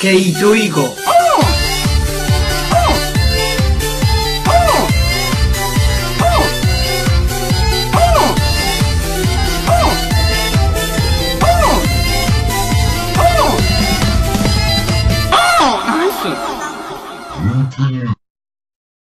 Khi dưới gộp. 是，